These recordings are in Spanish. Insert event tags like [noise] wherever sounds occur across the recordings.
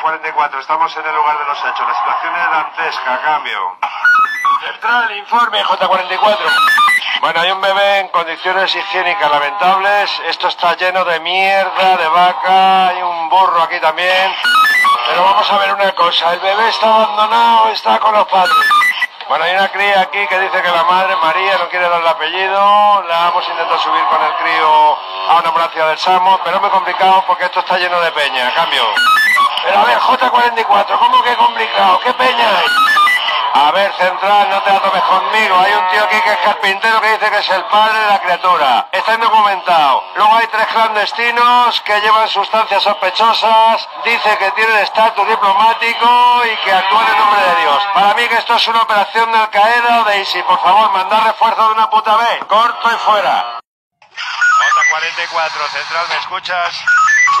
J44, estamos en el lugar de los hechos. La situación es dantesca, cambio. Central, informe, J44. Bueno, hay un bebé en condiciones higiénicas lamentables. Esto está lleno de mierda, de vaca, hay un burro aquí también. Pero vamos a ver una cosa, el bebé está abandonado, está con los padres. Bueno, hay una cría aquí que dice que la madre María no quiere dar el apellido. La hemos intentado subir con el crío a una ambulancia del Samo, pero es muy complicado porque esto está lleno de peña. Cambio. Pero a ver, J44, ¿cómo que complicado? ¿Qué peña hay? A ver, Central, no te la tomes conmigo. Hay un tío aquí que es carpintero que dice que es el padre de la criatura. Está indocumentado. Luego hay tres clandestinos que llevan sustancias sospechosas. Dice que tienen estatus diplomático y que actúan en nombre de Dios. Para mí que esto es una operación de Al Qaeda o de ISI. Por favor, mandar refuerzo de una puta vez. Corto y fuera. J44, Central, ¿me escuchas?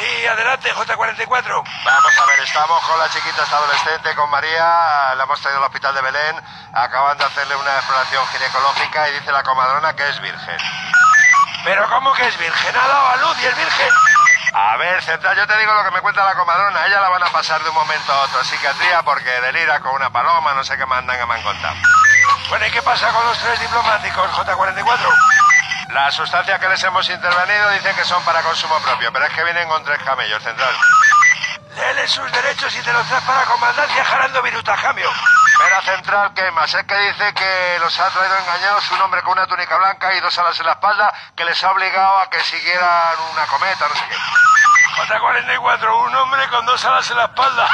Sí, adelante, J44. Vamos a ver, estamos con la chiquita, esta adolescente, con María, la hemos traído al hospital de Belén, acaban de hacerle una exploración ginecológica y dice la comadrona que es virgen. ¿Pero cómo que es virgen? ¿Ha dado a luz y es virgen? A ver, Central, yo te digo lo que me cuenta la comadrona, ella la van a pasar de un momento a otro, psiquiatría porque delira con una paloma, no sé qué mandan que me han contado. Bueno, ¿y qué pasa con los tres diplomáticos, J44? Las sustancias que les hemos intervenido dicen que son para consumo propio, pero es que vienen con tres camellos, Central. Dele sus derechos y te los traes para comandancia jalando viruta, cambio. Pero Central, ¿qué más? Es que dice que los ha traído engañados un hombre con una túnica blanca y dos alas en la espalda que les ha obligado a que siguieran una cometa, no sé qué. J44, un hombre con dos alas en la espalda.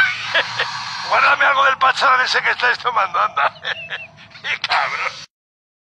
[laughs] Guárdame algo del pacharán ese que estáis tomando, anda. [laughs] ¡Qué cabrón!